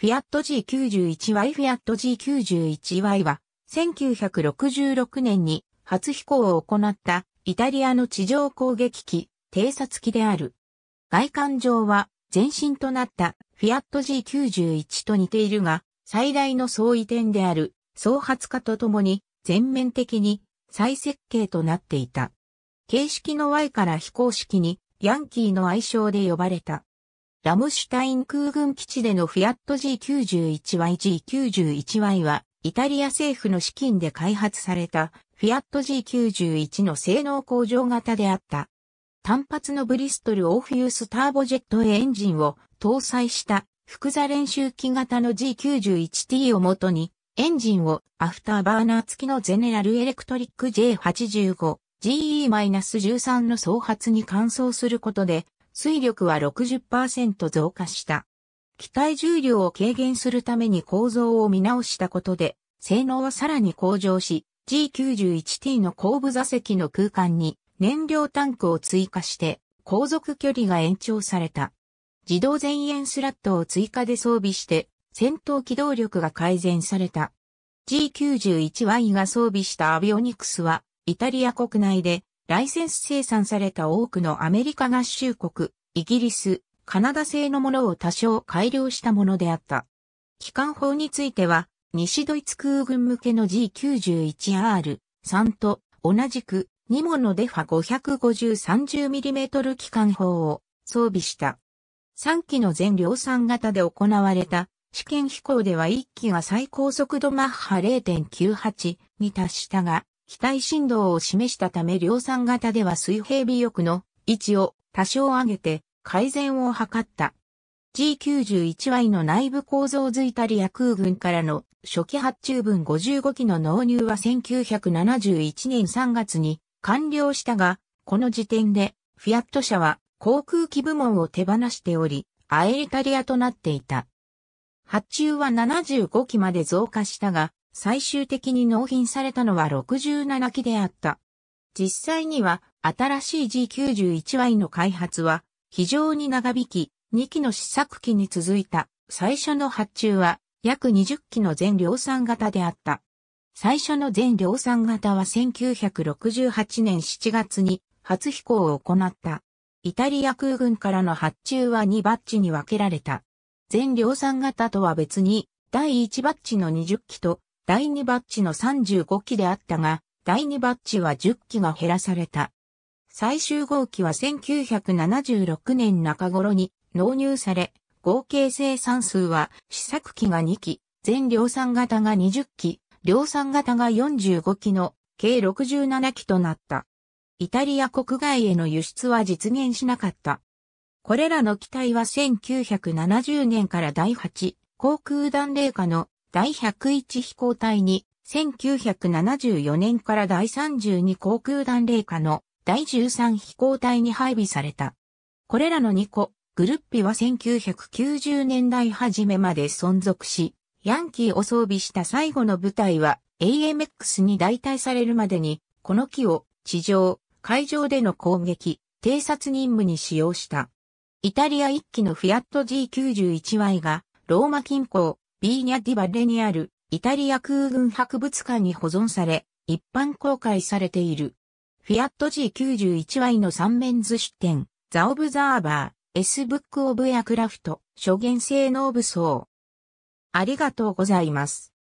フィアット G91Y フィアット G91Y は、1966年に初飛行を行ったイタリアの地上攻撃機、偵察機である。外観上は前身となったフィアット G91 と似ているが、最大の相違点である総発化とともに全面的に再設計となっていた。形式の Y から非公式にヤンキーの愛称で呼ばれた。ラムシュタイン空軍基地でのフィアット G91Y G91Y はイタリア政府の資金で開発されたフィアット G91 の性能向上型であった。単発のブリストルオーフュースターボジェットエンジンを搭載した複座練習機型の G91T をもとにエンジンをアフターバーナー付きのゼネラルエレクトリック J85 GE-13 の双発に換装することで、水力は60%増加した。機体重量を軽減するために構造を見直したことで、性能はさらに向上し、G91T の後部座席の空間に燃料タンクを追加して、航続距離が延長された。自動前縁スラットを追加で装備して、戦闘機動力が改善された。G91Y が装備したアビオニクスは、イタリア国内でライセンス生産された多くのアメリカ合衆国、イギリス、カナダ製のものを多少改良したものであった。機関砲については、西ドイツ空軍向けの G91R3 と同じく2モのデファ 550-30mm 機関砲を装備した。3機の全量産型で行われた試験飛行では1機が最高速度マッハ0.98に達したが、機体振動を示したため量産型では水平尾翼の位置を多少上げて改善を図った。G91Y の内部構造図イタリア空軍からの初期発注分55機の納入は1971年3月に完了したが、この時点でフィアット社は航空機部門を手放しており、アエリタリアとなっていた。発注は75機まで増加したが、最終的に納品されたのは67機であった。実際には新しい G91Y の開発は非常に長引き、2機の試作機に続いた最初の発注は約20機の全量産型であった。最初の全量産型は1968年7月に初飛行を行った。イタリア空軍からの発注は2バッジに分けられた。全量産型とは別に第1バッジの20機と第2バッジの35機であったが、第2バッジは10機が減らされた。最終号機は1976年中頃に納入され、合計生産数は試作機が2機、全量産型が20機、量産型が45機の計67機となった。イタリア国外への輸出は実現しなかった。これらの機体は1970年から第8航空団霊下の第101飛行隊に、1974年から第32航空団霊下の第13飛行隊に配備された。これらの2個、グルッピは1990年代初めまで存続し、ヤンキーを装備した最後の部隊は AMX に代替されるまでに、この機を地上、海上での攻撃、偵察任務に使用した。イタリア1機のフィアット G91Y がローマ近郊ビーニャ・ディバレにあるイタリア空軍博物館に保存され、一般公開されている。フィアット G91Y の三面図出展、ザ・オブザーバー、S ブック・オブ・エアクラフト、諸元性能武装。ありがとうございます。